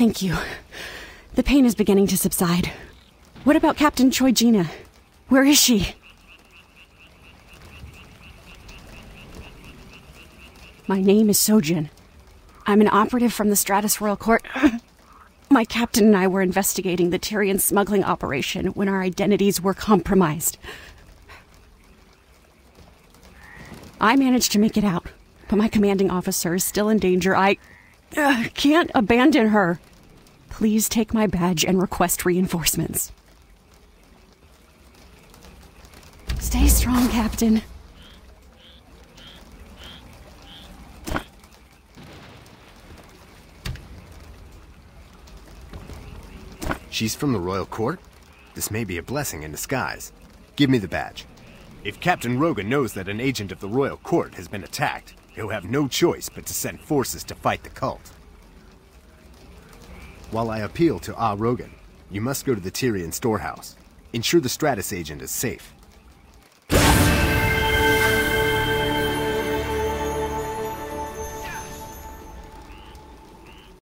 Thank you. The pain is beginning to subside. What about Captain Choi Gina? Where is she? My name is Sojun. I'm an operative from the Stratus Royal Court. My captain and I were investigating the Tyrian smuggling operation when our identities were compromised. I managed to make it out, but my commanding officer is still in danger. I uh, can't abandon her. Please take my badge and request reinforcements. Stay strong, Captain. She's from the Royal Court? This may be a blessing in disguise. Give me the badge. If Captain Rogan knows that an agent of the Royal Court has been attacked, he'll have no choice but to send forces to fight the cult. While I appeal to Ah Rogan, you must go to the Tyrian storehouse. Ensure the Stratus agent is safe.